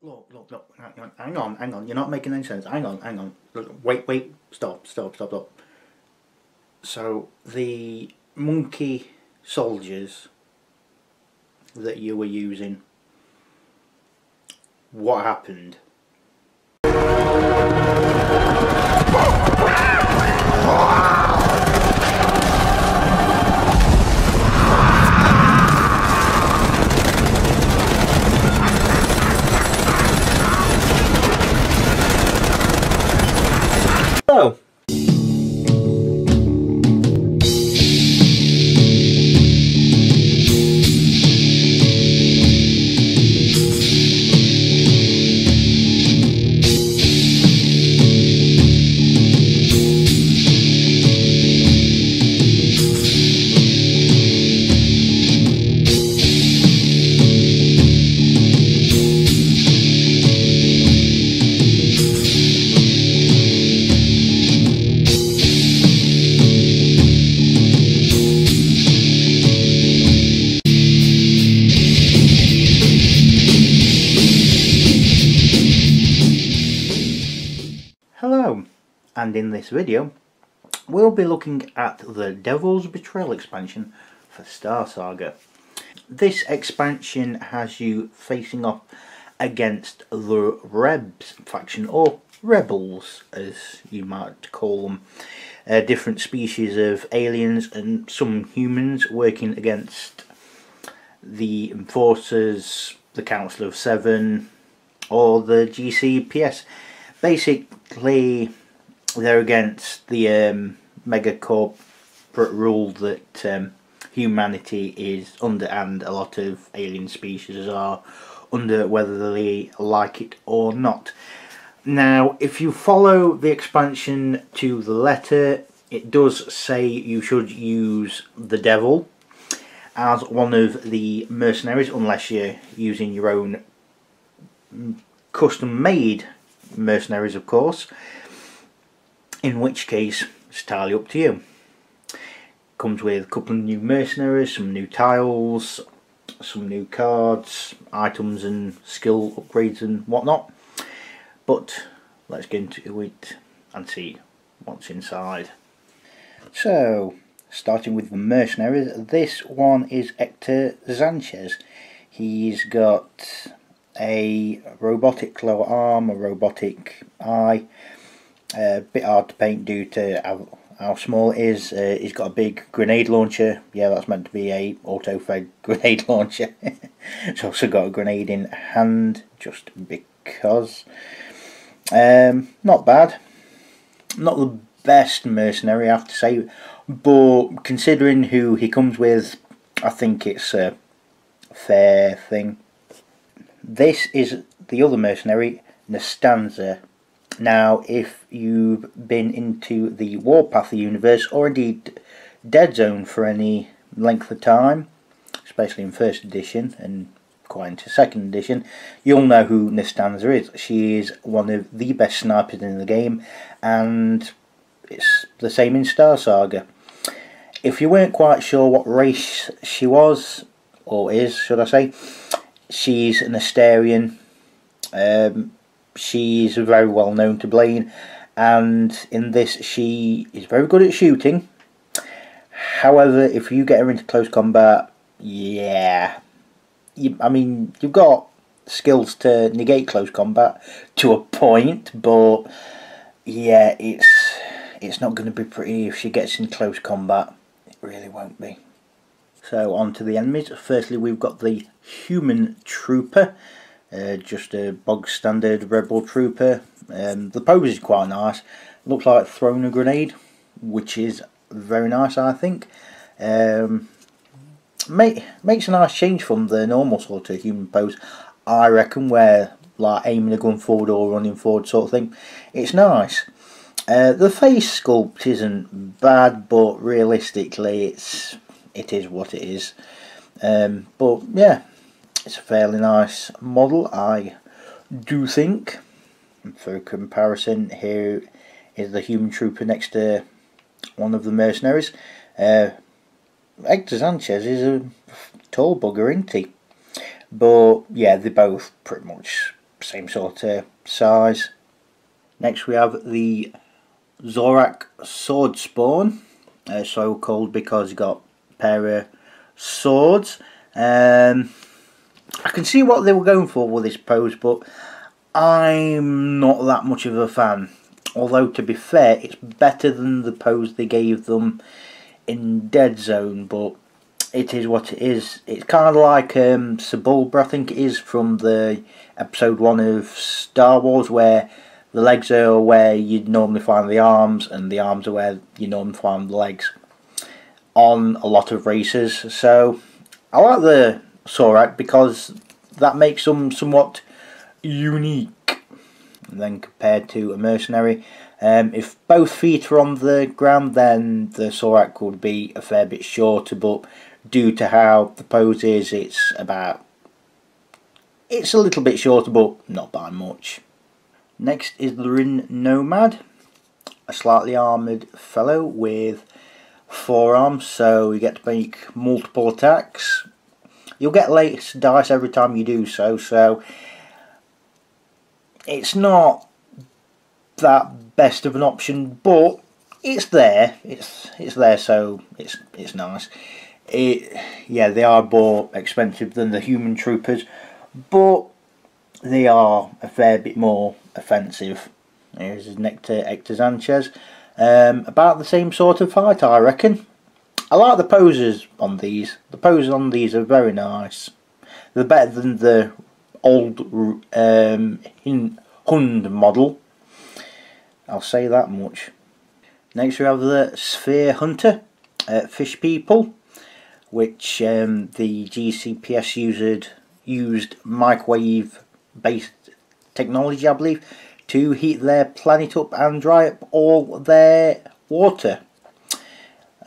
Look, look, look, hang on, hang on, you're not making any sense. Hang on, hang on. Look, wait, wait, stop, stop, stop, stop. So, the monkey soldiers that you were using, what happened? In this video we'll be looking at the Devil's Betrayal expansion for Star Saga. This expansion has you facing off against the Rebs faction, or Rebels as you might call them. Different species of aliens and some humans working against the Enforcers, the Council of Seven, or the GCPS basically they're against the um, mega corporate rule that um, humanity is under and a lot of alien species are under whether they like it or not. Now if you follow the expansion to the letter it does say you should use the devil as one of the mercenaries unless you're using your own custom made mercenaries of course in which case it's entirely up to you. Comes with a couple of new mercenaries some new tiles some new cards items and skill upgrades and whatnot. But let's get into it and see what's inside. So starting with the mercenaries this one is Hector Sanchez. He's got a robotic lower arm, a robotic eye. A bit hard to paint due to how, how small it is. Uh, he's got a big grenade launcher. Yeah, that's meant to be a auto-fed grenade launcher. He's also got a grenade in hand, just because. Um, not bad. Not the best mercenary, I have to say. But considering who he comes with, I think it's a fair thing. This is the other mercenary, Nastanza. Now, if you've been into the Warpath universe, or indeed Deadzone for any length of time, especially in first edition and quite into second edition, you'll know who Nastanza is. She is one of the best snipers in the game, and it's the same in Star Saga. If you weren't quite sure what race she was, or is, should I say, she's an Asterian. Um, she's very well known to Blaine, and in this she is very good at shooting. However, if you get her into close combat, yeah, you, I mean you've got skills to negate close combat to a point, but yeah, it's it's not going to be pretty if she gets in close combat. It really won't be. So on to the enemies. Firstly we've got the human trooper. Uh, just a bog standard rebel trooper. Um, the pose is quite nice. Looks like throwing a grenade, which is very nice I think. Um, make, makes a nice change from the normal sort of human pose. I reckon where like aiming a gun forward or running forward sort of thing. It's nice. Uh, the face sculpt isn't bad, but realistically, it's it is what it is. Um, but yeah, it's a fairly nice model, I do think. For comparison, here is the human trooper next to one of the mercenaries. Uh, Hector Sanchez is a tall bugger, isn't he? But yeah, they're both pretty much same sort of size. Next we have the Zorak Sword Spawn, uh, so called because he got pair of swords. Um, I can see what they were going for with this pose, but I'm not that much of a fan. Although, to be fair, it's better than the pose they gave them in Deadzone, but it is what it is. It's kind of like um, Sebulba, I think it is, from the episode 1 of Star Wars, where the legs are where you'd normally find the arms, and the arms are where you normally find the legs on a lot of races. So, I like the Zorak because that makes them somewhat unique. Then compared to a mercenary, um, if both feet are on the ground, then the Zorak would be a fair bit shorter, but due to how the pose is, it's about it's a little bit shorter, but not by much. Next is the Rin Nomad, a slightly armoured fellow with forearms, so you get to make multiple attacks. You'll get late dice every time you do so, so it's not that best of an option, but it's there. It's it's there, so it's it's nice. It yeah, they are more expensive than the human troopers, but they are a fair bit more offensive. Here's Nectar Hector Sanchez. Um, about the same sort of fight, I reckon. I like the poses on these. The poses on these are very nice. They're better than the old um, Hund model. I'll say that much. Next we have the Sphyr Hunter, uh, Fish People, which um, the GCPS used, used microwave based technology I believe to heat their planet up and dry up all their water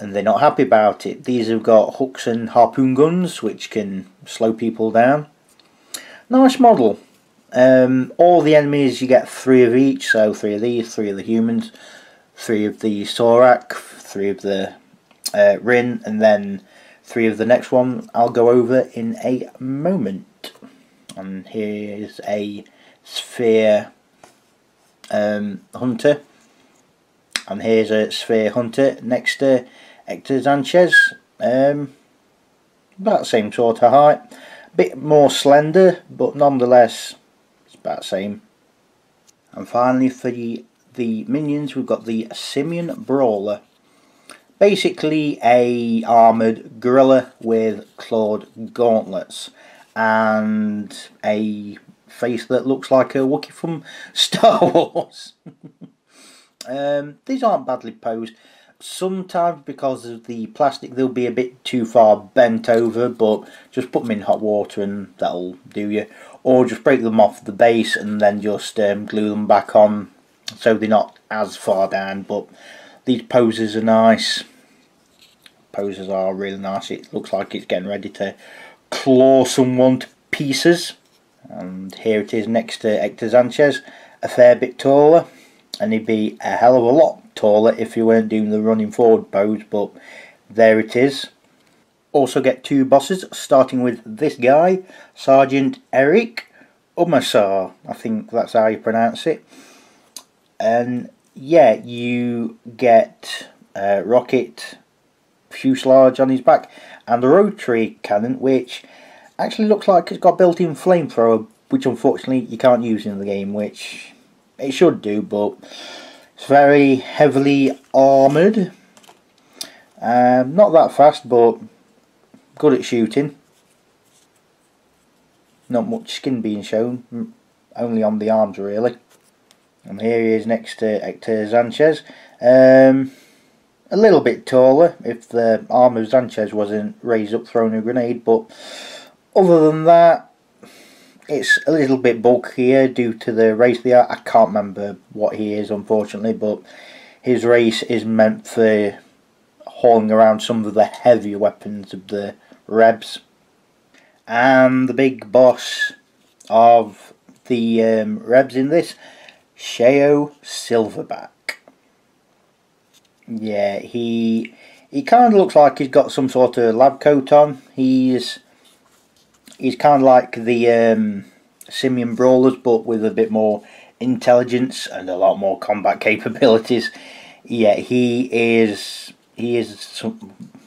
and they're not happy about it. These have got hooks and harpoon guns which can slow people down. Nice model. Um, all the enemies you get three of each, so three of these, three of the humans, three of the Zorak, three of the uh, Rin, and then three of the next one I'll go over in a moment. And here's a Sphere um, Hunter. And here's a Sphyr Hunter next to Hector Sanchez. Um, about the same sort of height. a Bit more slender, but nonetheless, it's about the same. And finally, for the, the minions, we've got the Simian Brawler. Basically, a armoured gorilla with clawed gauntlets and a face that looks like a Wookiee from Star Wars. um, these aren't badly posed. Sometimes because of the plastic they'll be a bit too far bent over but just put them in hot water and that'll do you. Or just break them off the base and then just um, glue them back on so they're not as far down but these poses are nice. Poses are really nice. It looks like it's getting ready to claw someone to pieces and here it is next to Hector Sanchez a fair bit taller and he'd be a hell of a lot taller if you weren't doing the running forward pose but there it is. Also get two bosses starting with this guy Sergeant Eric Umasar I think that's how you pronounce it. And yeah you get a rocket fuselage on his back and a rotary cannon which actually looks like it's got built-in flamethrower which unfortunately you can't use in the game which it should do but it's very heavily armoured. Um, not that fast but good at shooting. Not much skin being shown only on the arms really. And here he is next to Hector Sanchez. Um, a little bit taller if the arm of Sanchez wasn't raised up throwing a grenade but other than that, it's a little bit bulkier due to the race they are. I can't remember what he is, unfortunately, but his race is meant for hauling around some of the heavier weapons of the Rebs. And the big boss of the um, Rebs in this, Shao Silverback. Yeah, he he kind of looks like he's got some sort of lab coat on. He's he's kind of like the um, simian brawlers but with a bit more intelligence and a lot more combat capabilities. Yeah, he is he is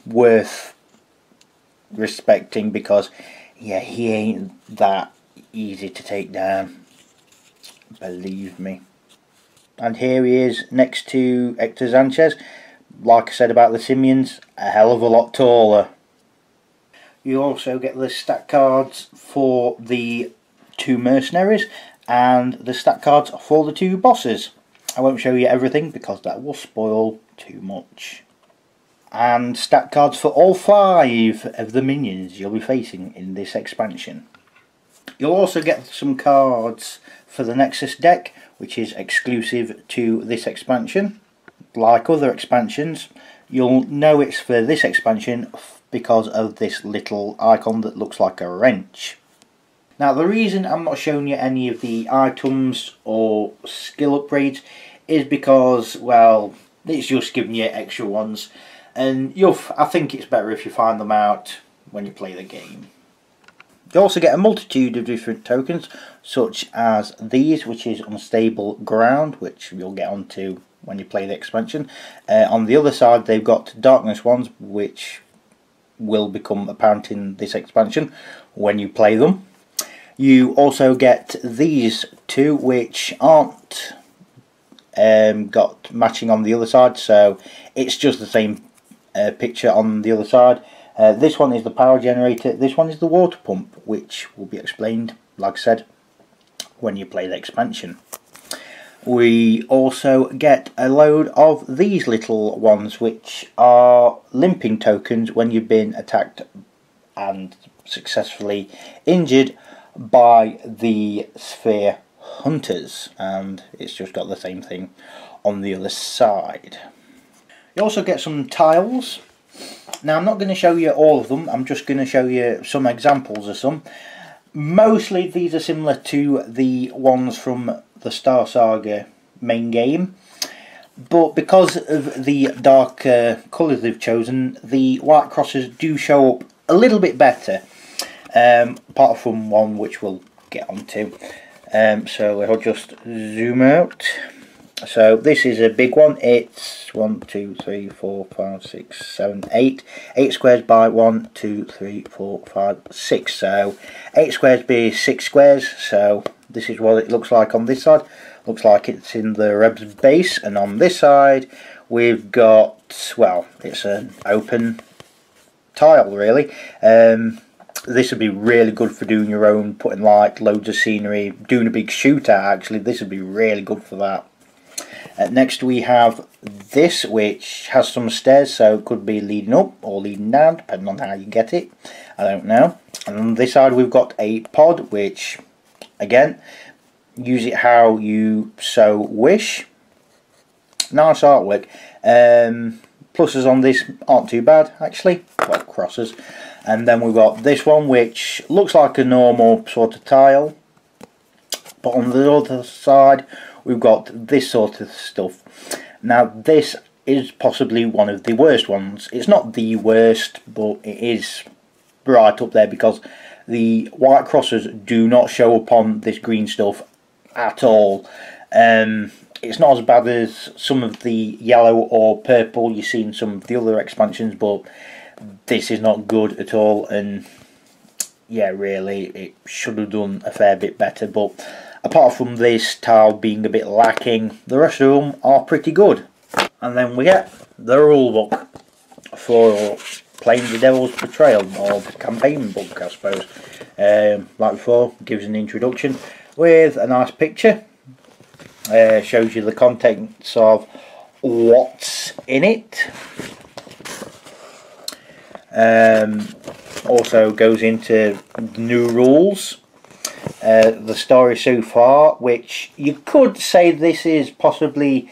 worth respecting because yeah, he ain't that easy to take down. Believe me. And here he is next to Hector Sanchez. Like I said about the Simians, a hell of a lot taller. You also get the stat cards for the two mercenaries and the stat cards for the two bosses. I won't show you everything because that will spoil too much. And stat cards for all five of the minions you'll be facing in this expansion. You'll also get some cards for the Nexus deck, which is exclusive to this expansion. Like other expansions, you'll know it's for this expansion because of this little icon that looks like a wrench. Now the reason I'm not showing you any of the items or skill upgrades is because, well, it's just giving you extra ones and you'll I think it's better if you find them out when you play the game. You also get a multitude of different tokens such as these which is unstable ground which you'll get onto when you play the expansion. Uh, on the other side they've got darkness ones which will become apparent in this expansion when you play them. You also get these two which aren't um, got matching on the other side so it's just the same uh, picture on the other side. Uh, this one is the power generator, this one is the water pump which will be explained like I said when you play the expansion. We also get a load of these little ones which are limping tokens when you've been attacked and successfully injured by the Sphyr hunters and it's just got the same thing on the other side. You also get some tiles. Now I'm not going to show you all of them, I'm just going to show you some examples of some. Mostly these are similar to the ones from the Star Saga main game. But because of the dark uh, colours they've chosen, the white crosses do show up a little bit better. Um, apart from one which we'll get onto. Um, so I'll just zoom out. So this is a big one. It's one, two, three, four, five, six, seven, eight. Eight squares by one, two, three, four, five, six. So eight squares be six squares. So this is what it looks like on this side. Looks like it's in the Reb's base, and on this side we've got well, it's an open tile really. Um, this would be really good for doing your own, putting like loads of scenery, doing a big shootout actually, this would be really good for that. Uh, next we have this which has some stairs so it could be leading up or leading down depending on how you get it, I don't know. And on this side we've got a pod which again use it how you so wish. Nice artwork. Um, pluses on this aren't too bad actually, well crosses and then we've got this one which looks like a normal sort of tile but on the other side we've got this sort of stuff. Now this is possibly one of the worst ones. It's not the worst but it is right up there because the white crosses do not show up on this green stuff at all. Um, it's not as bad as some of the yellow or purple you see in some of the other expansions but this is not good at all. And yeah really it should have done a fair bit better but apart from this tile being a bit lacking the rest of them are pretty good. And then we get the rule book for playing the Devil's Betrayal or campaign book I suppose. Um, like before gives an introduction with a nice picture. Uh, shows you the contents of what's in it. Um, also goes into new rules. Uh, the story so far, which you could say this is possibly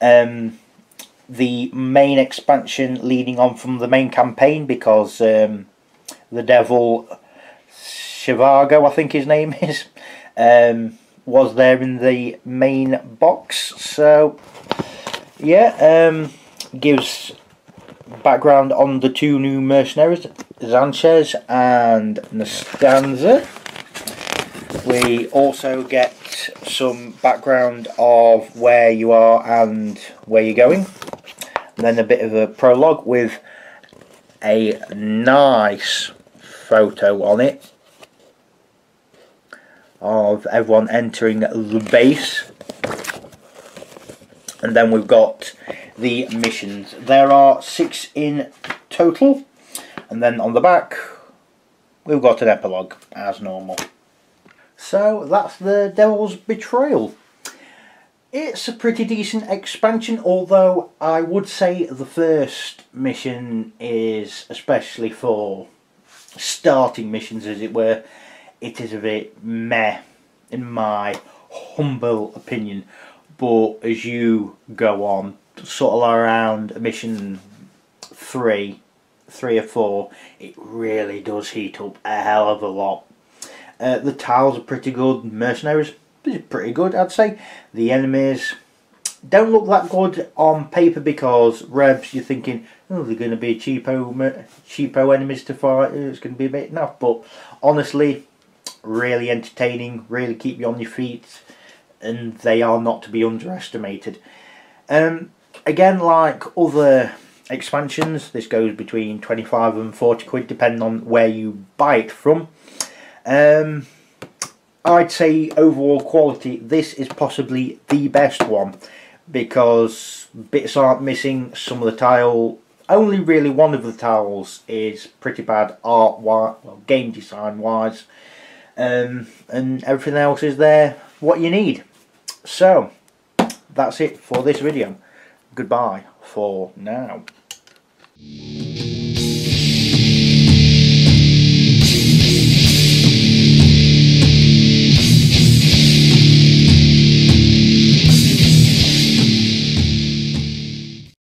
um, the main expansion leading on from the main campaign because um, the devil Shivago, I think his name is, um, was there in the main box. So, yeah, um, gives background on the two new mercenaries, Sanchez and Nastanza. We also get some background of where you are and where you're going. And then a bit of a prologue with a nice photo on it of everyone entering the base. And then we've got the missions. There are six in total. And then on the back we've got an epilogue as normal so that's the Devil's Betrayal. It's a pretty decent expansion although I would say the first mission is especially for starting missions as it were it is a bit meh in my humble opinion. But as you go on sort of around mission three three or four it really does heat up a hell of a lot uh, the tiles are pretty good mercenaries pretty good I'd say. The enemies don't look that good on paper because Rebs you're thinking oh they're going to be cheapo cheapo enemies to fight it's going to be a bit enough but honestly really entertaining really keep you on your feet and they are not to be underestimated. Um, again like other expansions this goes between 25 and 40 quid depending on where you buy it from um, I'd say overall quality this is possibly the best one because bits aren't missing. Some of the tile only really one of the tiles is pretty bad art wise well, game design wise. Um, and everything else is there what you need. So that's it for this video. Goodbye for now